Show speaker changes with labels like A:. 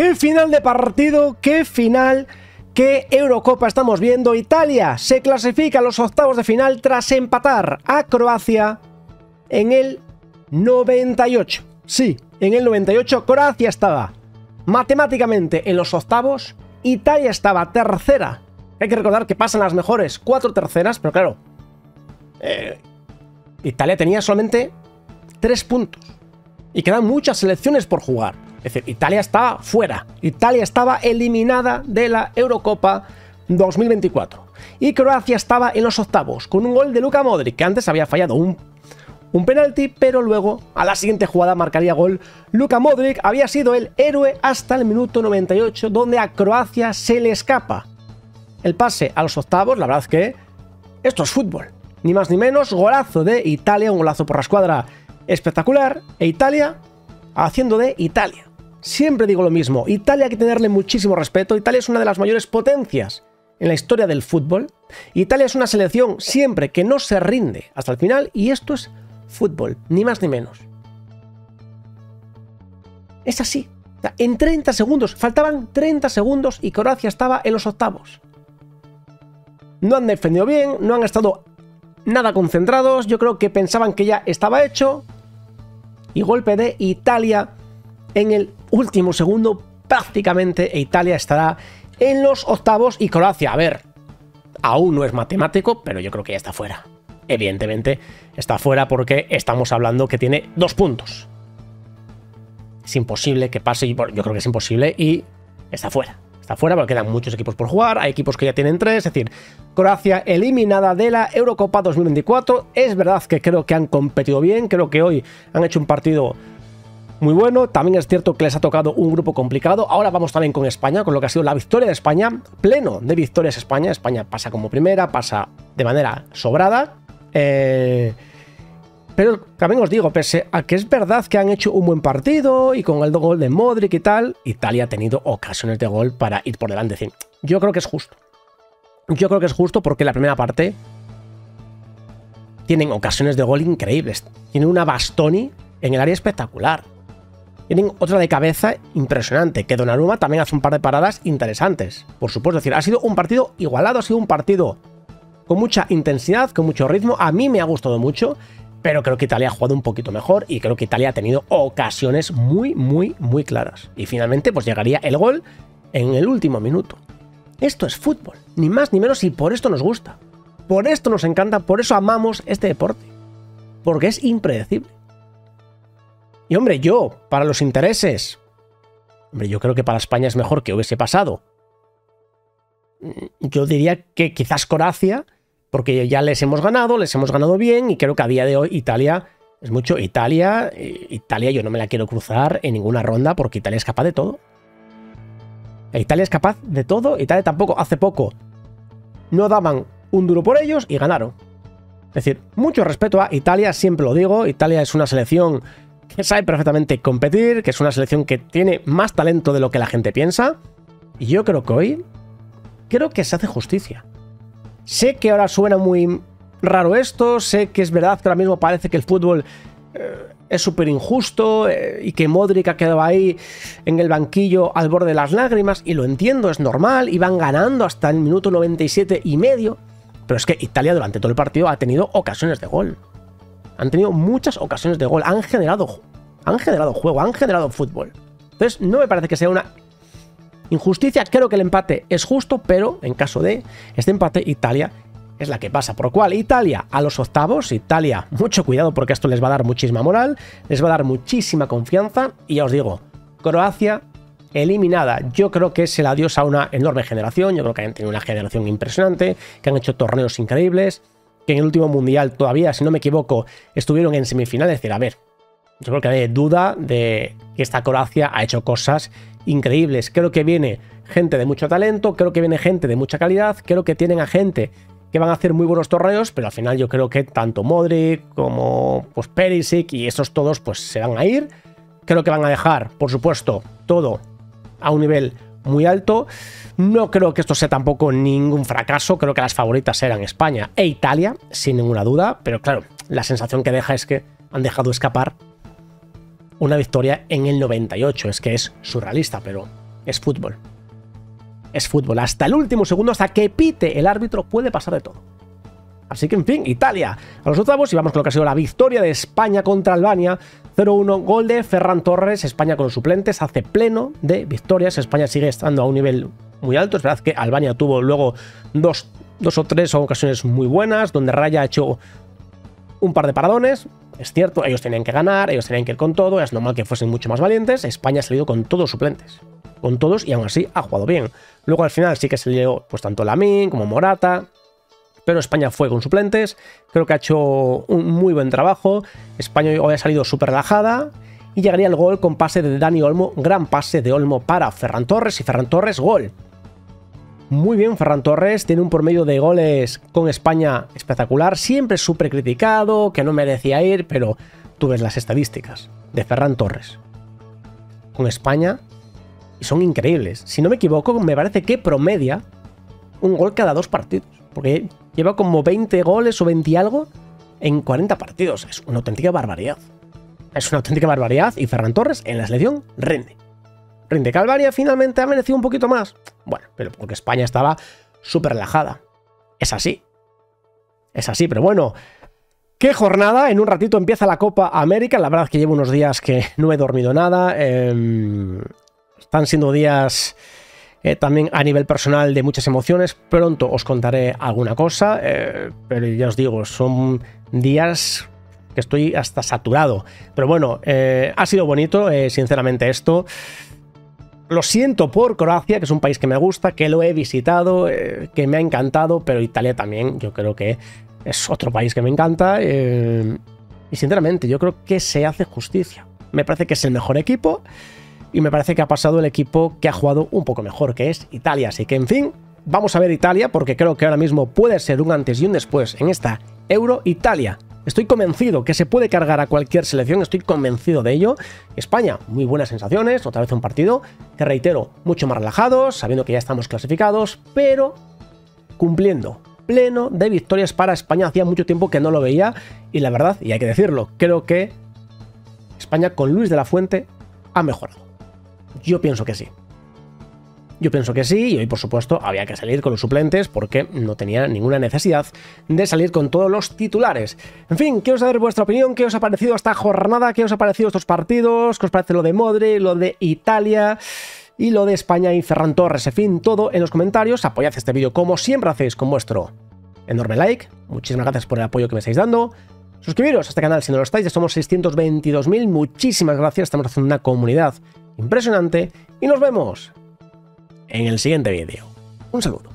A: ¡Qué final de partido! ¡Qué final! ¿Qué Eurocopa estamos viendo? Italia se clasifica a los octavos de final tras empatar a Croacia en el 98. Sí, en el 98 Croacia estaba matemáticamente en los octavos, Italia estaba tercera. Hay que recordar que pasan las mejores cuatro terceras, pero claro, eh, Italia tenía solamente tres puntos y quedan muchas selecciones por jugar. Es decir, Italia estaba fuera. Italia estaba eliminada de la Eurocopa 2024. Y Croacia estaba en los octavos, con un gol de Luka Modric, que antes había fallado un, un penalti, pero luego a la siguiente jugada marcaría gol. Luka Modric había sido el héroe hasta el minuto 98, donde a Croacia se le escapa el pase a los octavos. La verdad es que esto es fútbol. Ni más ni menos, golazo de Italia, un golazo por la escuadra espectacular. E Italia haciendo de Italia. Siempre digo lo mismo, Italia hay que tenerle muchísimo respeto, Italia es una de las mayores potencias en la historia del fútbol, Italia es una selección siempre que no se rinde hasta el final y esto es fútbol, ni más ni menos. Es así. En 30 segundos, faltaban 30 segundos y Croacia estaba en los octavos. No han defendido bien, no han estado nada concentrados, yo creo que pensaban que ya estaba hecho. Y golpe de Italia en el último segundo prácticamente Italia estará en los octavos y Croacia, a ver, aún no es matemático, pero yo creo que ya está fuera. Evidentemente está fuera porque estamos hablando que tiene dos puntos. Es imposible que pase, yo creo que es imposible y está fuera. Está fuera porque quedan muchos equipos por jugar, hay equipos que ya tienen tres, es decir, Croacia eliminada de la Eurocopa 2024. Es verdad que creo que han competido bien, creo que hoy han hecho un partido muy bueno. También es cierto que les ha tocado un grupo complicado. Ahora vamos también con España, con lo que ha sido la victoria de España. Pleno de victorias España. España pasa como primera, pasa de manera sobrada. Eh, pero también os digo, pese a que es verdad que han hecho un buen partido y con el gol de Modric y tal, Italia ha tenido ocasiones de gol para ir por delante. yo creo que es justo. Yo creo que es justo porque la primera parte tienen ocasiones de gol increíbles. Tienen una Bastoni en el área espectacular. Tienen otra de cabeza impresionante, que Donnarumma también hace un par de paradas interesantes. Por supuesto, es decir, ha sido un partido igualado, ha sido un partido con mucha intensidad, con mucho ritmo. A mí me ha gustado mucho, pero creo que Italia ha jugado un poquito mejor y creo que Italia ha tenido ocasiones muy, muy, muy claras. Y finalmente, pues llegaría el gol en el último minuto. Esto es fútbol, ni más ni menos, y por esto nos gusta. Por esto nos encanta, por eso amamos este deporte. Porque es impredecible. Y hombre, yo, para los intereses, hombre, yo creo que para España es mejor que hubiese pasado. Yo diría que quizás Croacia, porque ya les hemos ganado, les hemos ganado bien y creo que a día de hoy Italia es mucho. Italia, eh, Italia yo no me la quiero cruzar en ninguna ronda porque Italia es capaz de todo. Italia es capaz de todo. Italia tampoco, hace poco, no daban un duro por ellos y ganaron. Es decir, mucho respeto a Italia, siempre lo digo. Italia es una selección que sabe perfectamente competir, que es una selección que tiene más talento de lo que la gente piensa. Y yo creo que hoy, creo que se hace justicia. Sé que ahora suena muy raro esto, sé que es verdad que ahora mismo parece que el fútbol eh, es súper injusto eh, y que Modric ha quedado ahí en el banquillo al borde de las lágrimas, y lo entiendo, es normal, y van ganando hasta el minuto 97 y medio. Pero es que Italia durante todo el partido ha tenido ocasiones de gol. Han tenido muchas ocasiones de gol, han generado, han generado juego, han generado fútbol. Entonces, no me parece que sea una injusticia. Creo que el empate es justo, pero en caso de este empate, Italia es la que pasa. Por lo cual, Italia a los octavos, Italia, mucho cuidado porque esto les va a dar muchísima moral, les va a dar muchísima confianza. Y ya os digo, Croacia eliminada. Yo creo que es el adiós a una enorme generación. Yo creo que han tenido una generación impresionante, que han hecho torneos increíbles que en el último mundial todavía, si no me equivoco, estuvieron en semifinales. Es decir, a ver, yo creo que hay duda de que esta Croacia ha hecho cosas increíbles. Creo que viene gente de mucho talento, creo que viene gente de mucha calidad, creo que tienen a gente que van a hacer muy buenos torneos, pero al final yo creo que tanto Modric como pues Perisic y esos todos pues se van a ir. Creo que van a dejar, por supuesto, todo a un nivel muy alto. No creo que esto sea tampoco ningún fracaso, creo que las favoritas eran España e Italia, sin ninguna duda, pero claro, la sensación que deja es que han dejado escapar una victoria en el 98, es que es surrealista, pero es fútbol. Es fútbol. Hasta el último segundo, hasta que pite el árbitro, puede pasar de todo. Así que, en fin, Italia a los octavos y vamos con lo que ha sido la victoria de España contra Albania. 0-1, gol de Ferran Torres. España con suplentes hace pleno de victorias. España sigue estando a un nivel muy alto. Es verdad que Albania tuvo luego dos, dos o tres ocasiones muy buenas, donde Raya ha hecho un par de paradones. Es cierto, ellos tenían que ganar, ellos tenían que ir con todo, es normal que fuesen mucho más valientes. España ha salido con todos suplentes. Con todos y aún así ha jugado bien. Luego al final sí que se dio pues tanto Lamin como Morata. Pero España fue con suplentes. Creo que ha hecho un muy buen trabajo. España hoy ha salido súper relajada. Y llegaría el gol con pase de Dani Olmo. Gran pase de Olmo para Ferran Torres. Y Ferran Torres, gol. Muy bien, Ferran Torres tiene un promedio de goles con España espectacular, siempre súper criticado, que no merecía ir, pero tú ves las estadísticas de Ferran Torres con España y son increíbles. Si no me equivoco, me parece que promedia un gol cada dos partidos, porque lleva como 20 goles o 20 y algo en 40 partidos. Es una auténtica barbaridad. Es una auténtica barbaridad y Ferran Torres en la selección rinde. Rinde Calvaria finalmente ha merecido un poquito más. Bueno, pero porque España estaba súper relajada. Es así. Es así, pero bueno. ¿Qué jornada? En un ratito empieza la Copa América. La verdad es que llevo unos días que no he dormido nada. Em, están siendo días eh, también a nivel personal de muchas emociones. Pronto os contaré alguna cosa, eh, pero ya os digo, son días que estoy hasta saturado. Pero bueno, eh, ha sido bonito, sinceramente, esto. Lo siento por Croacia, que es un país que me gusta, que lo he visitado, que me ha encantado, pero Italia también, yo creo que es otro país que me encanta. Y sinceramente, yo creo que se hace justicia. Me parece que es el mejor equipo y me parece que ha pasado el equipo que ha jugado un poco mejor, que es Italia. Así que, en fin, vamos a ver Italia, porque creo que ahora mismo puede ser un antes y un después en esta Euro Italia. Estoy convencido que se puede cargar a cualquier selección, estoy convencido de ello. España, muy buenas sensaciones, otra vez un partido que reitero, mucho más relajados, sabiendo que ya estamos clasificados, pero cumpliendo pleno de victorias para España. Hacía mucho tiempo que no lo veía y la verdad, y hay que decirlo, creo que España con Luis de la Fuente ha mejorado. Yo pienso que sí. Yo pienso que sí, y hoy por supuesto había que salir con los suplentes porque no tenía ninguna necesidad de salir con todos los titulares. En fin, quiero saber vuestra opinión, qué os ha parecido esta jornada, qué os ha parecido estos partidos, qué os parece lo de Modri, lo de Italia y lo de España y Ferran Torres. En fin, todo en los comentarios. Apoyad este vídeo como siempre hacéis con vuestro enorme like. Muchísimas gracias por el apoyo que me estáis dando. Suscribiros a este canal si no lo estáis, ya somos 622.000. Muchísimas gracias, estamos haciendo una comunidad impresionante y nos vemos en el siguiente vídeo. Un saludo.